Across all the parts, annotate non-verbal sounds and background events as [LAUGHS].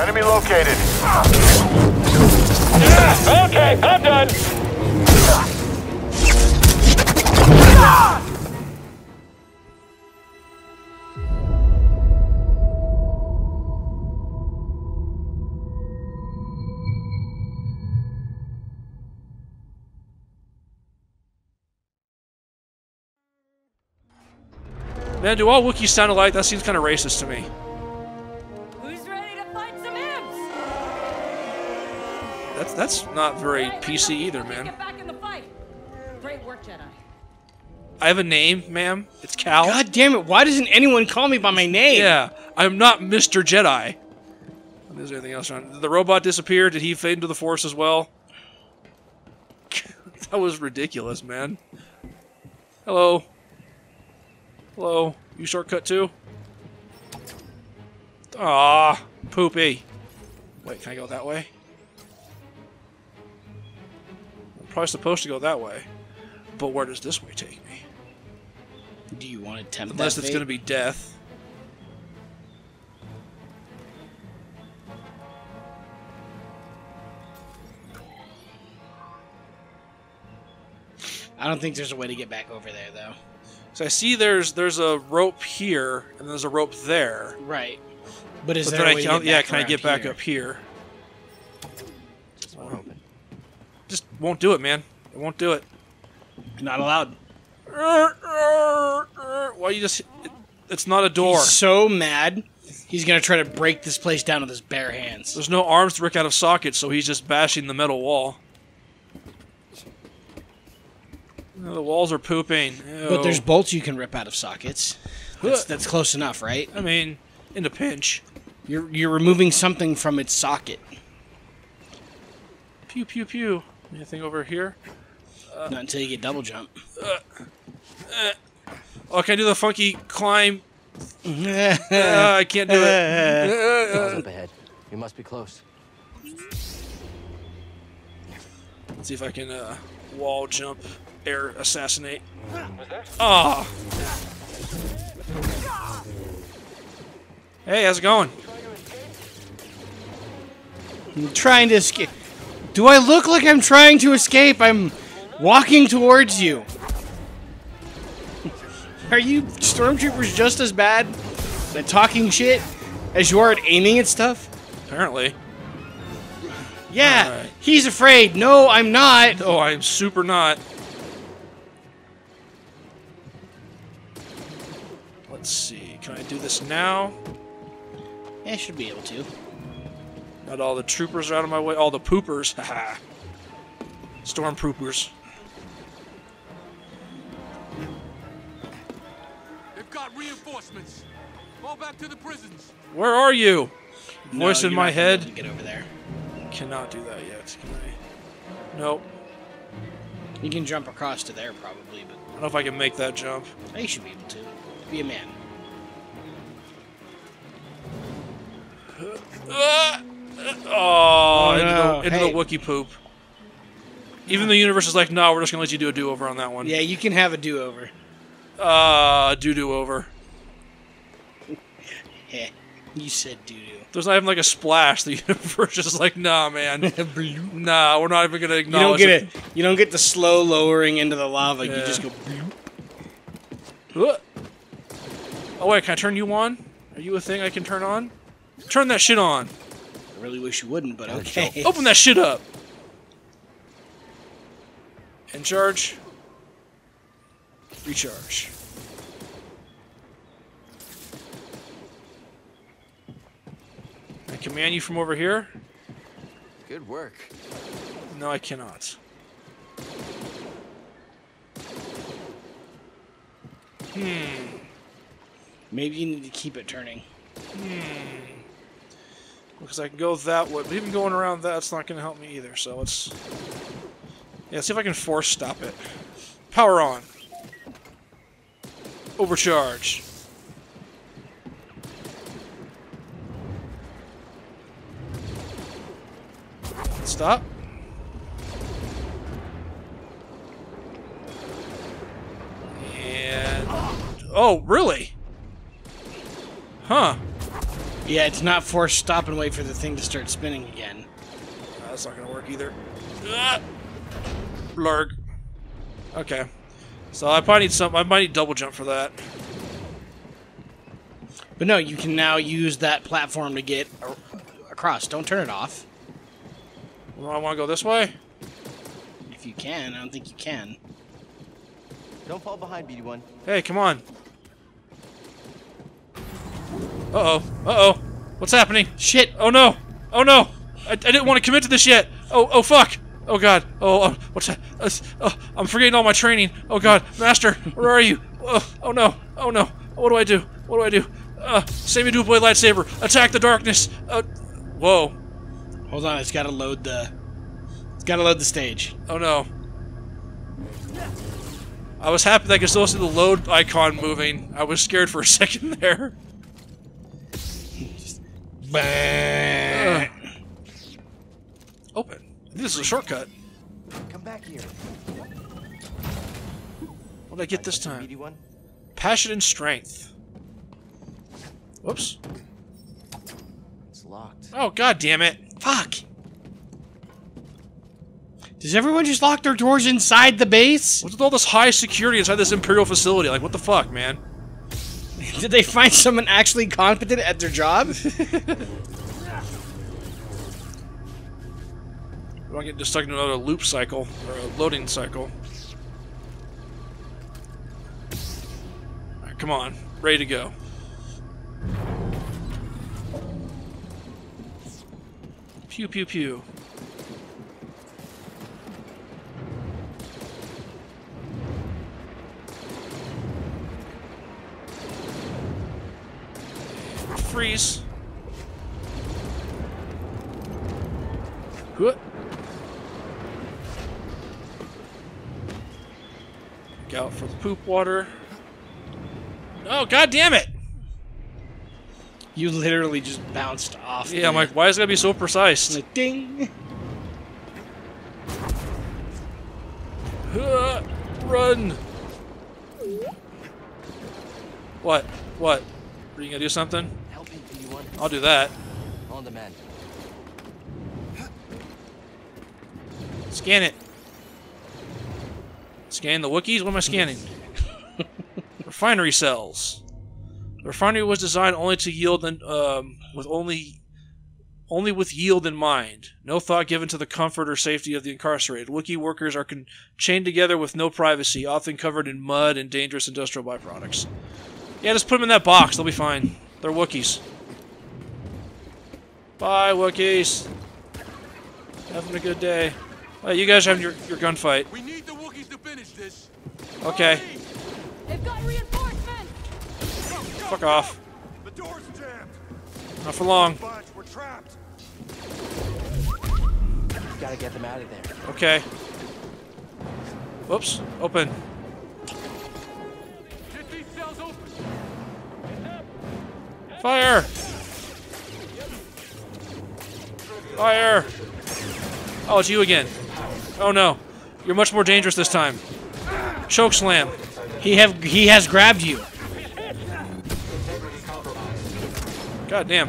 Enemy located. Okay, I'm done. Man, do all Wookiees sound alike? That seems kind of racist to me. That's that's not very PC either, man. Get back in the fight. Great work, Jedi. I have a name, ma'am. It's Cal. God damn it! Why doesn't anyone call me by my name? Yeah, I'm not Mr. Jedi. Is there anything else around? Did the robot disappear? Did he fade into the force as well? [LAUGHS] that was ridiculous, man. Hello. Hello. You shortcut too? Ah, poopy. Wait, can I go that way? Probably supposed to go that way. But where does this way take me? Do you want to tempt Unless it's going to be death. I don't think there's a way to get back over there, though. So I see there's there's a rope here and there's a rope there. Right. But is But there a I way to can, get yeah, can I get back here? up here? Won't do it, man. It won't do it. Not allowed. Why you just? It, it's not a door. He's so mad. He's gonna try to break this place down with his bare hands. There's no arms to rip out of sockets, so he's just bashing the metal wall. No, the walls are pooping. But there's bolts you can rip out of sockets. That's, that's close enough, right? I mean, in a pinch. You're you're removing something from its socket. Pew pew pew. Anything over here? Not until you get double jump. Oh, can I do the funky climb? [LAUGHS] Uh, I can't do it. Up ahead. We must be close. Let's see if I can uh, wall jump, air assassinate. Ah. Hey, how's it going? I'm trying to escape. Do I look like I'm trying to escape? I'm walking towards you. [LAUGHS] Are you stormtroopers just as bad at talking shit as you are at aiming at stuff? Apparently. Yeah, Alright. he's afraid. No, I'm not. Oh, I'm super not. Let's see. Can I do this now? Yeah, I should be able to. Not all the troopers are out of my way. All the poopers. Haha. [LAUGHS] Stormtroopers. They've got reinforcements. Fall back to the prisons. Where are you? No, Voice in my not gonna be able head. Get over there. Cannot do that yet. Can I? Nope. You can jump across to there probably, but I don't know if I can make that jump. you should be able to. Be a man. Uh, Oh, into, no. the, into Hey. the Wookiee poop. Even the universe is like, no, we're just gonna let you do a do-over on that one. Yeah, you can have a do-over. Uh, do do over. [LAUGHS] You said do do. There's not even like a splash. The [LAUGHS] universe is like, nah, man. [LAUGHS] nah, we're not even gonna You don't acknowledge get it. You don't get the slow lowering into the lava. You just go. Ugh. Oh wait, can I turn you on? Are you a thing I can turn on? Turn that shit on. I really wish you wouldn't, but okay. [LAUGHS] Open that shit up. In charge. Recharge. I command you from over here? Good work. No, I cannot. Hmm. Maybe you need to keep it turning. Because I can go that way, but even going around that's not going to help me either. So let's, yeah, see if I can force stop it. Power on. Overcharge. Stop. And oh, really? Huh? Yeah, it's not force stop and wait for the thing to start spinning again. Uh, that's not gonna work either. Ah! Blurg. Okay. So I probably need some. I might need double jump for that. But no, you can now use that platform to get across. Don't turn it off. Well, I want to go this way. If you can, I don't think you can. Don't fall behind, BD-1. Hey, come on. Uh oh. Uh oh. What's happening? Shit! Oh no! Oh no! I, I didn't want to commit to this yet. Oh oh fuck! Oh god! Oh, oh what's that? Uh, oh, I'm forgetting all my training. Oh god, Master, where are you? Oh, oh no! Oh no! What do I do? What do I do? Uh, save me, blade lightsaber! Attack the darkness! Uh, whoa! Hold on, it's gotta load the. It's gotta load the stage. Oh no! I was happy that I could still see the load icon moving. I was scared for a [LAUGHS] second there. Bang. Open. This is a shortcut. Come back here. What did I get this time? BD-1. Passion and strength. Whoops. It's locked. Oh god damn it. Fuck. Does everyone just lock their doors inside the base? What's with all this high security inside this Imperial facility? Like, what the fuck, man? Did they find someone actually competent at their job? [LAUGHS] We don't get just stuck in another loop cycle, or a loading cycle. Alright, come on. Ready to go. Pew pew pew. Freeze. Huh. Look out for the poop water. Oh, god damn it! You literally just bounced off. Yeah, I'm like, why is it gotta be so precise? Like, ding. Run! What? What? Are you gonna do something? Help me, BD-1. I'll do that. On demand. Scan it. Scan the Wookiees? What am I scanning? [LAUGHS] Refinery cells. The refinery was designed only to yield and um, with only only with yield in mind. No thought given to the comfort or safety of the incarcerated. Wookiee workers are chained together with no privacy, often covered in mud and dangerous industrial byproducts. Yeah, just put them in that box. They'll be fine. They're Wookiees. Bye, Wookiees. Having a good day. Oh, you guys having your, your gunfight. We need the Wookiees to finish this. Okay. They've got reinforcements! Fuck off. The door's jammed. Not for long. Budge, we're trapped. Gotta get them out of there. Okay. Whoops. Open. Get these cells open. Fire! Fire! Oh, it's you again. Oh no. You're much more dangerous this time. Choke slam. He have he has grabbed you. God damn.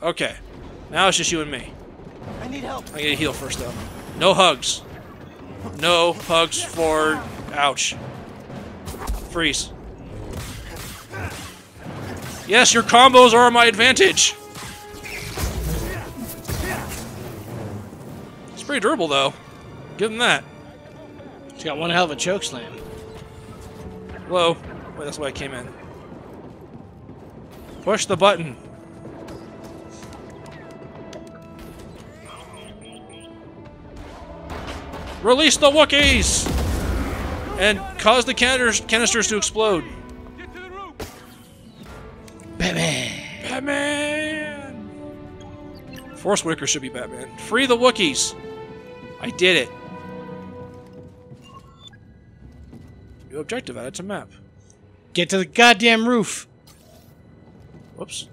Okay. Now it's just you and me. I need help. I get a heal first though. No hugs. No hugs for ouch. Freeze. Yes, your combos are my advantage. It's pretty durable though. Give him that. He's got one hell of a choke slam. Hello. Wait, that's why I came in. Push the button. Release the Wookiees! And cause the canisters, canisters to explode. Get to the roof. Batman. Batman! Force Whitaker should be Batman. Free the Wookiees! I did it. New objective added to map. Get to the goddamn roof. Whoops.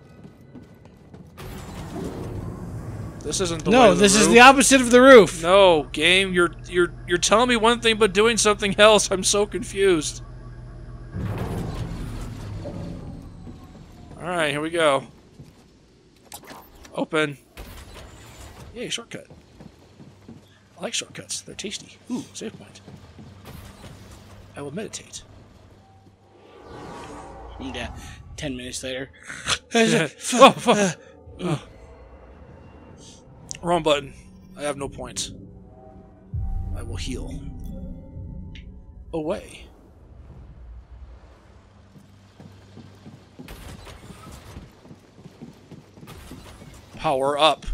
This isn't the way No, to the this is roof. the opposite of the roof. No, game, you're you're you're telling me one thing but doing something else. I'm so confused. All right, here we go. Open. Yay, shortcut. I like shortcuts. They're tasty. Ooh, save point. I will meditate. Yeah. Ten minutes later. [LAUGHS] [LAUGHS] oh, fuck. Uh, oh. Wrong button. I have no points. I will heal. Away. Power up.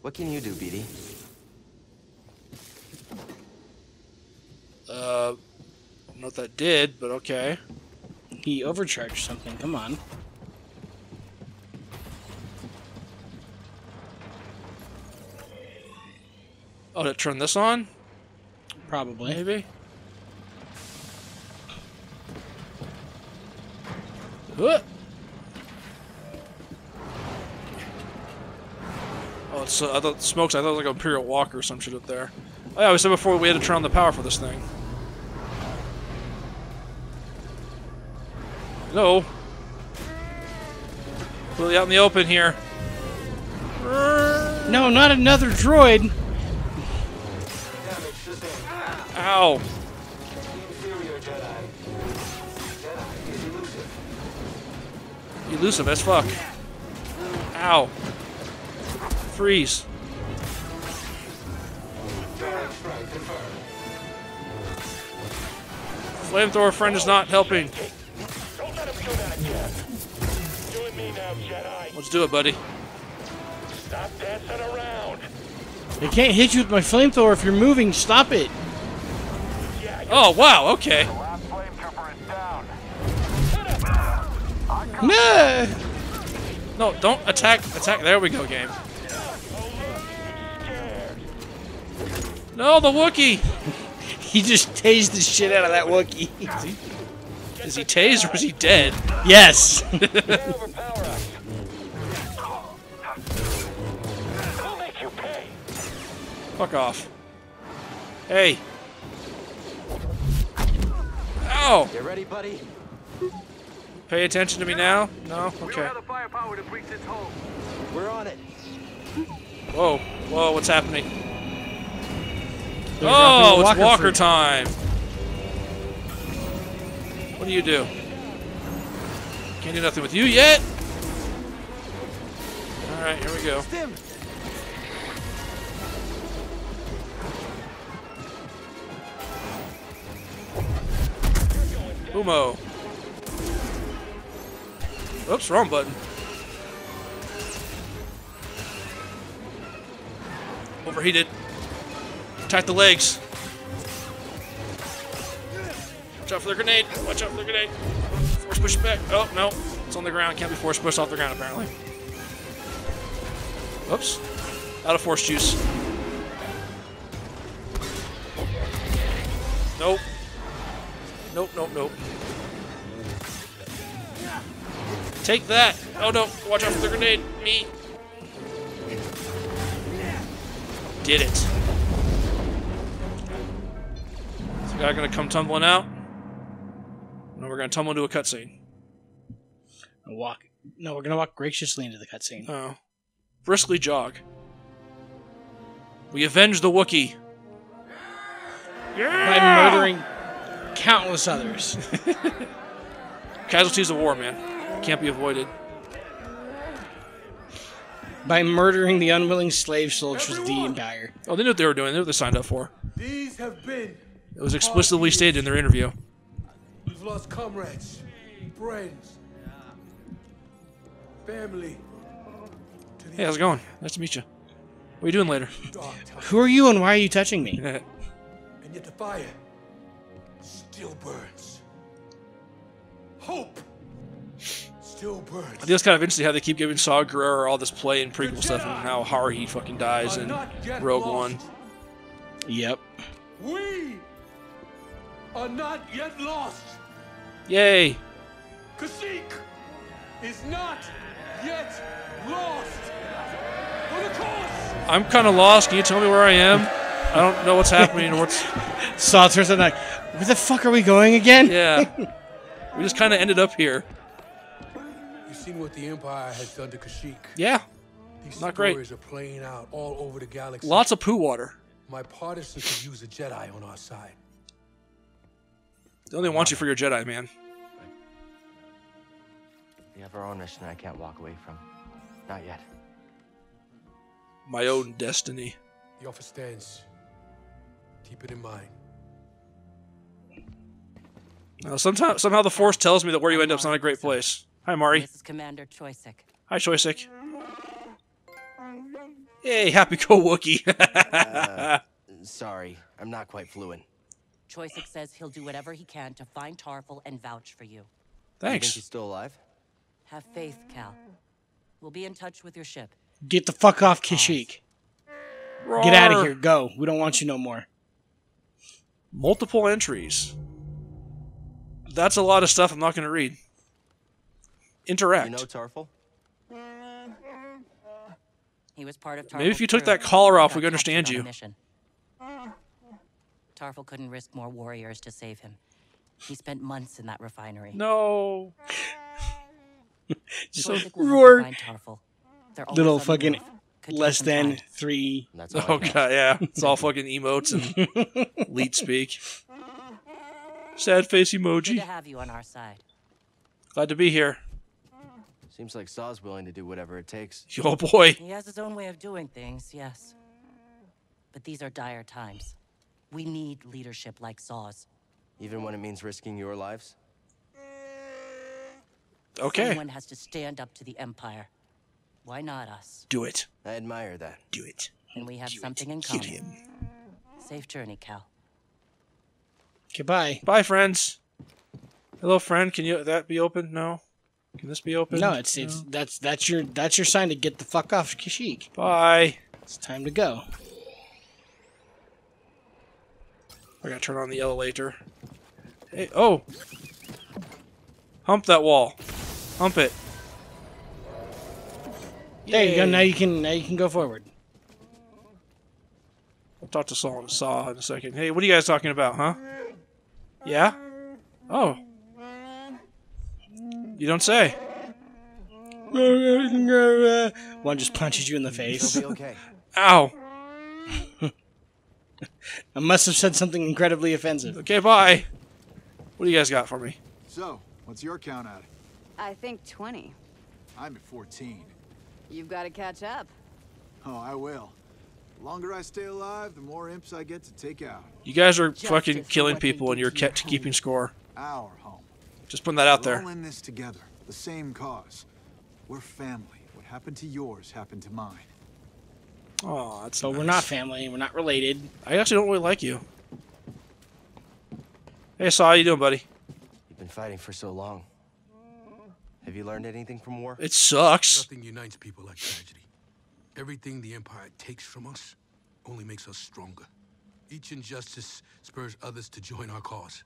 What can you do, BD? Uh, I don't know what that did, but okay. He overcharged something. Come on. Oh, to turn this on? Probably. Maybe? Huh. Oh, it's, uh, I thought smokes. I thought it was like an Imperial Walker or some shit up there. Oh yeah, we said before we had to turn on the power for this thing. No. Clearly out in the open here. No, not another droid. Ow. Elusive as fuck. Ow. Freeze. Flamethrower friend is not helping. Let's do it, buddy. Stop dancing around. I can't hit you with my flamethrower if you're moving. Stop it. Oh, wow, okay. Last flame trooper is down. No. No, don't attack. Attack. There we go, game. No, the Wookiee! [LAUGHS] He just tased the shit out of that Wookiee. [LAUGHS] Is he tased or is he dead? yes. Overpower us. We'll make. Fuck off. Hey. Ow! You ready, buddy? Pay attention to me now? No? Okay. the firepower to breach this hole. We're on it. Whoa. Whoa, what's happening? They're Oh, it's Walker Walker time. What do you do? Can't do nothing with you yet. Alright, here we go. Stim! Umo. Oops, wrong button. Overheated. Attack the legs. Watch out for the grenade. Watch out for the grenade. Force push back. Oh, no. It's on the ground. Can't be force pushed off the ground, apparently. Oops. Out of force juice. Nope. Nope, nope, nope. Take that! Oh no, watch out for the grenade! Me! Did it. Is the guy gonna come tumbling out? No, we're gonna tumble into a cutscene. Walk. No, we're gonna walk graciously into the cutscene. Oh. Briskly jog. We avenge the Wookiee. Yeah! By murdering countless others. [LAUGHS] Casualties of war, man. Can't be avoided. By murdering the unwilling slave soldiers of the Empire. Oh, they knew what they were doing. They knew what they signed up for. These have been. It was explicitly stated in their interview. We've lost comrades, friends, family. Hey, how's it going? Nice to meet you. What are you doing later? Who are you and why are you touching me? [LAUGHS] And yet the fire still burns. Hope still burns. I think it's kind of interesting how they keep giving Saw Gerrera all this play and prequel stuff and how hard he fucking dies in Rogue One. Yep. We are not yet lost. Yay! Kashyyyk is not yet Lost! For the cause! I'm kind of lost. Can you tell me where I am? I don't know what's happening or what's. [LAUGHS] Saw and like, where the fuck are we going again? Yeah. We just kind of ended up here. You've seen what the Empire has done to Kashyyyk. Yeah. These Not great. stories are playing out all over the galaxy. Lots of poo water. My partisans could use a Jedi on our side. They only want you for your Jedi, man. We have our own mission I can't walk away from. Not yet. My own destiny. The offer stands. Keep it in mind. Now, sometime, somehow the Force tells me that where you end up is not a great place. Hi, Mari. This is Commander Choyyssyk. Hi, Choyyssyk. Hey, happy go Wookie. [LAUGHS] Uh, sorry, I'm not quite fluent. Choyyssyk says he'll do whatever he can to find Tarfful and vouch for you. Thanks. You think he's still alive? Have faith, Cal. We'll be in touch with your ship. Get the fuck off Kashyyyk. Get out of here. Go. We don't want you no more. Multiple entries. That's a lot of stuff I'm not going to read. Interact. You know Tarfful? He was part of Tarfful's Maybe if you took that collar off, we got could understand captured on a you. mission. Tarfful couldn't risk more warriors to save him. He spent months in that refinery. no. Just Choyyssyk will help you roar. find Tarfful. They're always Little fucking move. Could take less than time. three. That's all Oh god, yeah. It's all fucking emotes and [LAUGHS] leet speak. Sad face Good emoji. to have you on our side. Glad to be here. Seems like Saw's willing to do whatever it takes. [LAUGHS] Oh boy. He has his own way of doing things, yes. But these are dire times. We need leadership like Saw's. Even when it means risking your lives? Okay. Someone has to stand up to the Empire. Why not us? Do it. I admire that. Do it. And we have Do something it. in Kill common. him. Safe journey, Cal. Goodbye. Bye, friends. Hello, friend. Can you that be open? No. Can this be open? No, it's it's that's that's your that's your sign to get the fuck off Kashyyyk. Bye. It's time to go. I gotta turn on the elevator. Hey, oh! Hump that wall. Hump it. There you go. Now you can now you can go forward. I'll talk to Saul and Saw in a second. Hey, what are you guys talking about, huh? Yeah? Oh. You don't say. [LAUGHS] One just punches you in the face. It'll be okay. [LAUGHS] Ow. [LAUGHS] I must have said something incredibly offensive. Okay, bye. What do you guys got for me? So, what's your count at? I think 20. I'm at 14. You've got to catch up. Oh, I will. The longer I stay alive, the more imps I get to take out. You guys are Justice fucking killing people and you're kept home. keeping score. Our home. Just putting that out We're there. all in this together. The same cause. We're family. What happened to yours happened to mine. Oh, that's So we're not family. We're not related. I actually don't really like you. Hey, Saw, how you doing, buddy? You've been fighting for so long. Have you learned anything from war? It sucks. Nothing unites people like tragedy. Everything the Empire takes from us only makes us stronger. Each injustice spurs others to join our cause.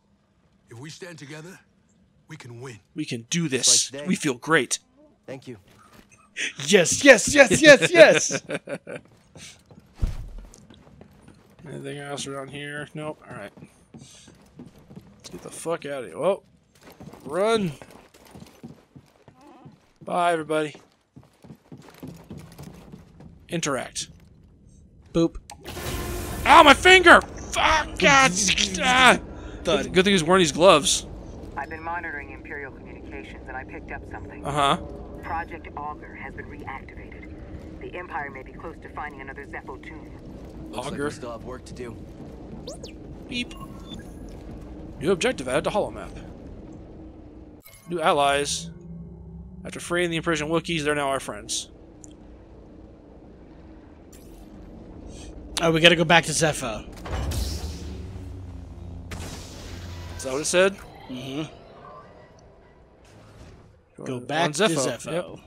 If we stand together, we can win. We can do this. like we feel great. Thank you. [LAUGHS] Yes, yes, yes, yes, yes. [LAUGHS] Anything else around here? Nope. All right. Let's get the fuck out of here. Whoa. Run. Bye, everybody. Interact. Boop. Ow, my finger! Fuck! God! [LAUGHS] ah. Good good thing he's wearing these gloves. I've been monitoring Imperial communications and I picked up something. Uh huh. Project Augur has been reactivated. The Empire may be close to finding another Zeffo tomb. Looks like Augur. we still have work to do. Beep. New objective added to holomap. New allies. After freeing the imprisoned Wookiees, they're now our friends. Oh, we gotta go back to Zeffo. Is that what it said? Mm-hmm. Go back to Zeffo. Zeffo. Yep.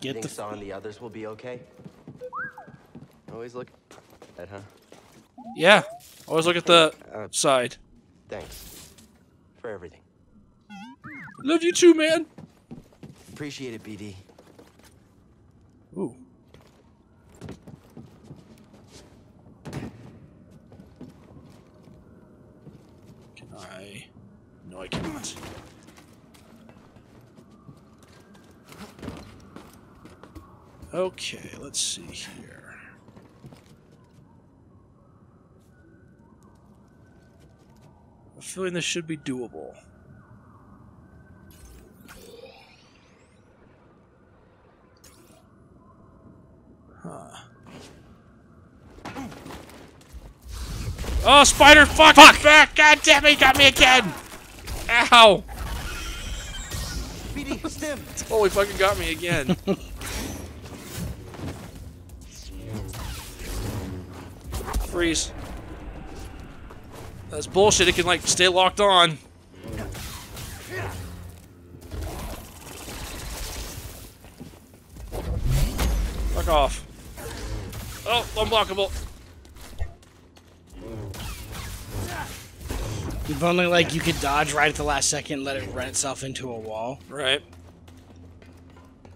Get Think the. Saw and the others will be okay? Always look at, huh? Yeah. Always look at the Uh, side. thanks. For everything. Love you too, man. Appreciate it, BD. Ooh. Can I? No, I cannot. Okay, let's see here. I'm feeling this should be doable. Oh, spider! Fuck! Fuck! Back! God damn it! He got me again! Ow! [LAUGHS] BD, stim. Totally fucking got me again. [LAUGHS] Freeze. That's bullshit. It can like stay locked on. Fuck off. Oh, unblockable. If only like you could dodge right at the last second and let it run itself into a wall. Right.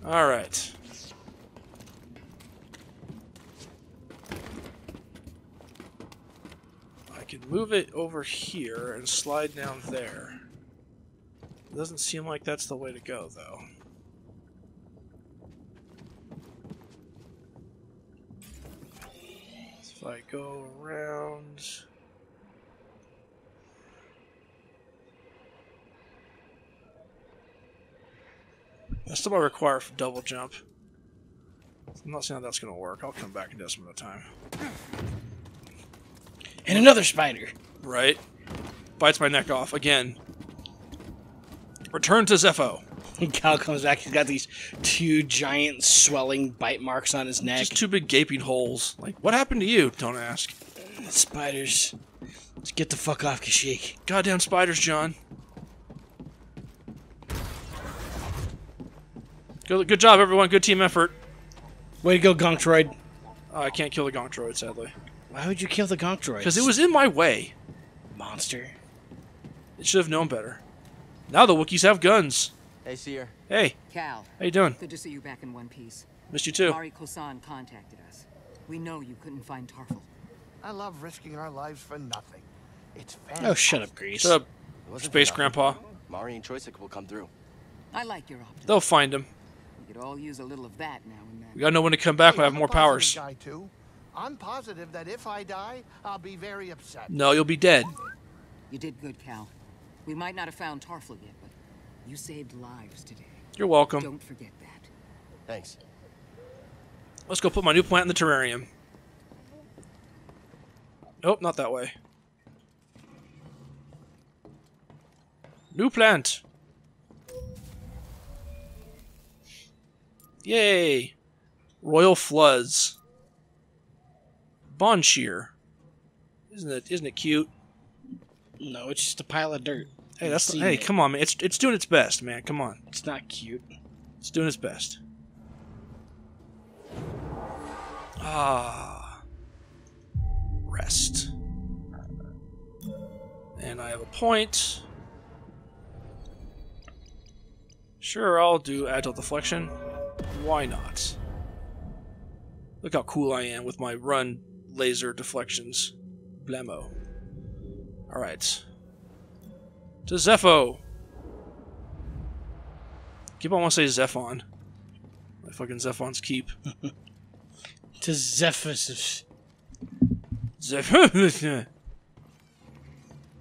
Alright. I can move it over here and slide down there. It Doesn't seem like that's the way to go, though. If I go around... I still might require a double jump. I'm not saying that's going to work. I'll come back and do some other time. And another spider. Right? Bites my neck off again. Return to Zeffo. [LAUGHS] Cal comes back. He's got these two giant swelling bite marks on his neck. Just two big gaping holes. Like, what happened to you? Don't ask. Spiders. Let's get the fuck off Kashyyyk. Goddamn spiders, John. Good, good job, everyone. Good team effort. Way to go, Gonk droid. Uh, I can't kill the Gonk droid, sadly. Why would you kill the Gonk droid? Because it was in my way. monster. It should have known better. Now the Wookiees have guns. Hey, Cere. Hey, Cal, how you doing? good to see you back in one piece. Missed you too. Mari Kospho contacted us. We know you couldn't find Tarfful. I love risking our lives for nothing. It's fantastic. Oh, shut up, Greez. Shut up, It wasn't Space Grandpa. nothing. Mari and Choyyssyk will come through. I like your optimism. They'll find him. We could all use a little of that now and then. We gotta know when to come back when I have more powers. Guy too. I'm positive that if I die, I'll be very upset. No, you'll be dead. You did good, Cal. We might not have found Tarfful yet, but you saved lives today. You're welcome. Don't forget that. Thanks. Let's go put my new plant in the terrarium. Nope, not that way. New plant. Yay! Royal Floods. Bond shear. Isn't it? Isn't it cute? No, it's just a pile of dirt. Hey, that's Seen hey, it. come on, man. It's it's doing its best, man. Come on, It's not cute. it's doing its best. Ah, rest. And I have a point. Sure, I'll do agile deflection. Why not? Look how cool I am with my run laser deflections. Blammo. Alright. To Zeffo! Keep on want to say Zephon. My fucking Zephon's keep. [LAUGHS] To Zephyrus. Zeph. [LAUGHS]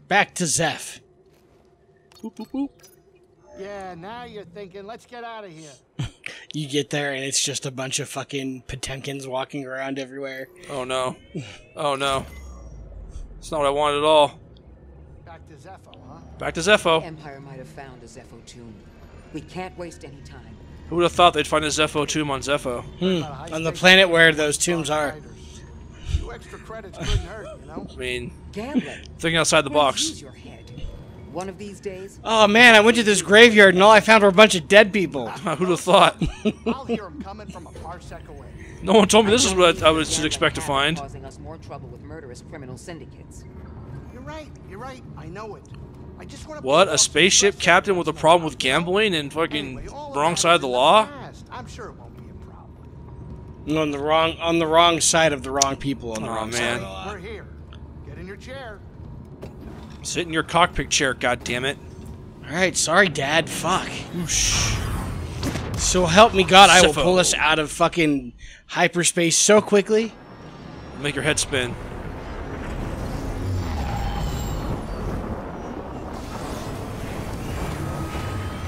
Back to Zeph. boop, boop, boop. Yeah, now you're thinking, let's get out of here. [LAUGHS] You get there and it's just a bunch of fucking Potemkins walking around everywhere. Oh no. Oh no. It's not what I wanted at all. Back to Zeffo, huh? Back to Zeffo. The Empire might have found a Zeffo tomb. We can't waste any time. Who would have thought they'd find a Zeffo tomb on Zeffo? Hmm. On the planet where those tombs are. A extra credits couldn't hurt, you know? I mean, Gambling. thinking outside the box. Use your head. One of these days, Oh man, I went to this graveyard and all I found were a bunch of dead people. [LAUGHS] Who'd have thought? [LAUGHS] I'll hear them coming from a parsec away. No one told me this is what I was should expect to find. causing us more trouble with murderous criminal syndicates. You're right, you're right. I know it. I just want to What? A spaceship captain with a problem with gambling and fucking wrong side of the law? I'm sure it won't be a problem. on the wrong on the wrong side of the wrong people on the Aw, wrong side man. of the law. We're here. Get in your chair. Sit in your cockpit chair, God damn it! All right, sorry, Dad. Fuck. Oh, so help me God, I will pull us out of fucking hyperspace so quickly. Make your head spin.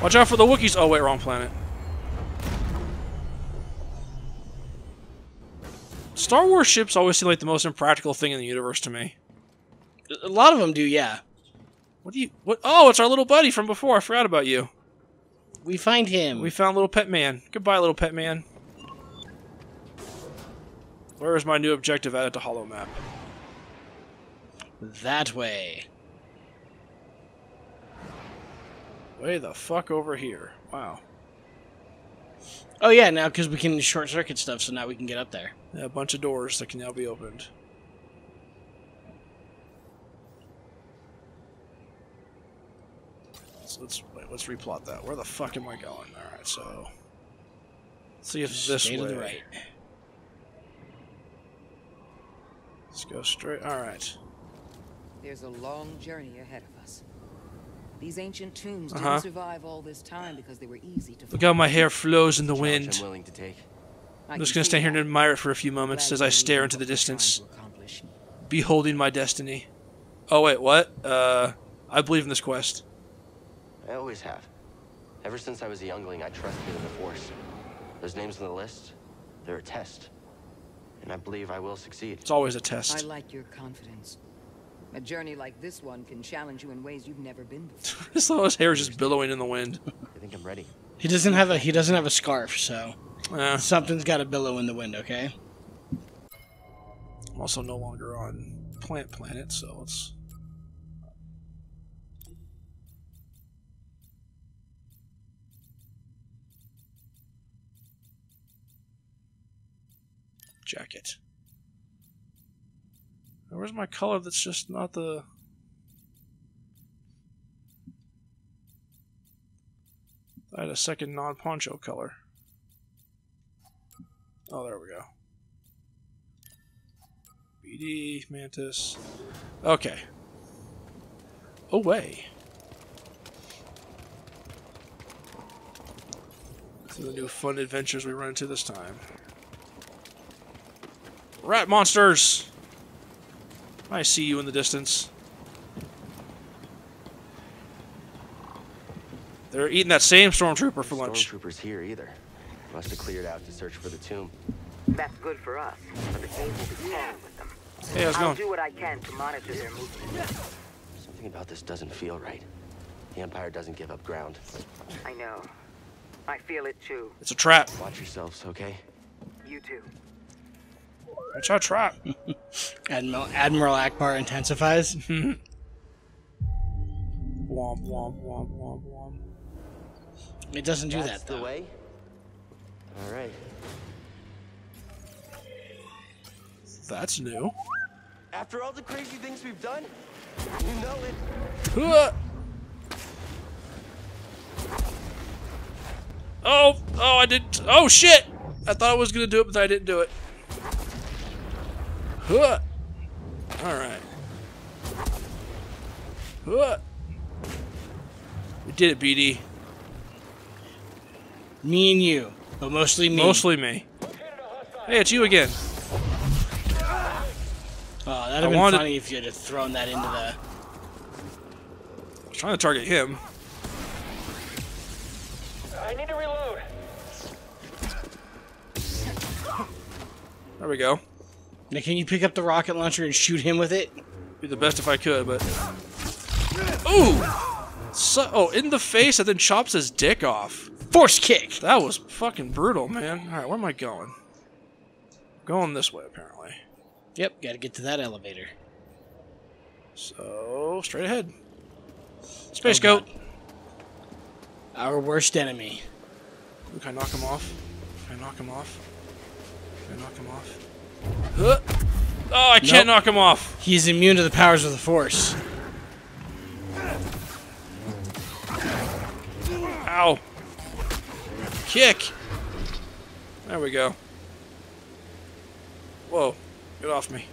Watch out for the Wookiees. Oh wait, wrong planet. Star Wars ships always seem like the most impractical thing in the universe to me. A lot of them do, yeah. What do you? What? Oh, it's our little buddy from before. I forgot about you. We find him. We found little pet man. Goodbye, little pet man. Where is my new objective added to holomap? that way. Way the fuck over here. Wow. Oh yeah, now because we can short circuit stuff, so now we can get up there. Yeah, a bunch of doors that can now be opened. Let's wait, let's replot that. Where the fuck am I going? Alright, so let's see if this Stay way. to the right. Let's go straight. Alright. There's a long journey ahead of us. These ancient tombs Uh-huh. didn't survive all this time because they were easy to Look how my hair flows in the wind. I'm willing to take. I I'm just gonna stand here and admire it for a few moments as I stare into the what we're trying distance, beholding my destiny. Oh wait, what? Uh, I believe in this quest. I always have. Ever since I was a youngling, I trusted in the Force. Those names on the list, they're a test. And I believe I will succeed. It's always a test. I like your confidence. A journey like this one can challenge you in ways you've never been [LAUGHS] before. His little hair is just billowing in the wind. I think I'm ready. He doesn't have a he doesn't have a scarf, so Eh, something's got to billow in the wind. Okay. I'm also no longer on Plant Planet, so let's. Jacket. Where's my color that's just not the. I had a second non poncho color. Oh, there we go. BD, Mantis. Okay. Oh, Away. To the new fun adventures we run into this time. Rat monsters! I see you in the distance. They're eating that same stormtrooper for lunch. Stormtroopers here either. Must have cleared out to search for the tomb. That's good for us, but the cave will be crawling with them. Hey, how's it I'll going? do what I can to monitor their movements. Something about this doesn't feel right. The Empire doesn't give up ground. I know. I feel it too. It's a trap. Watch yourselves, okay? You too. It's a trap. [LAUGHS] Admiral Admiral Ackbar intensifies. [LAUGHS] womp, womp, womp, womp, womp. It doesn't do That's that the though. way? All right. That's new. After all the crazy things we've done, you know it. [LAUGHS] Oh, oh, I didn't. Oh, shit! I thought I was gonna do it, but I didn't do it. Huh. Alright. Huh. We did it, BD. Me and you, but mostly me. Mostly me. Hey, it's you again. Oh, that'd I have been wanted- funny if you'd have thrown that into the. I was trying to target him. I need to reload. There we go. Now, can you pick up the rocket launcher and shoot him with it? Be the best if I could, but. Ooh! So, oh, in the face and then chops his dick off. Force kick. That was fucking brutal, man. Alright, where am I going? Going this way, apparently. Yep, got to get to that elevator. So, straight ahead. Space Oh, goat. God. Our worst enemy. Ooh, Can I knock him off? Can I knock him off? Can I knock him off? Oh, I can't knock him off. He's immune to the powers of the Force. Ow. Kick. There we go. Whoa, get off me.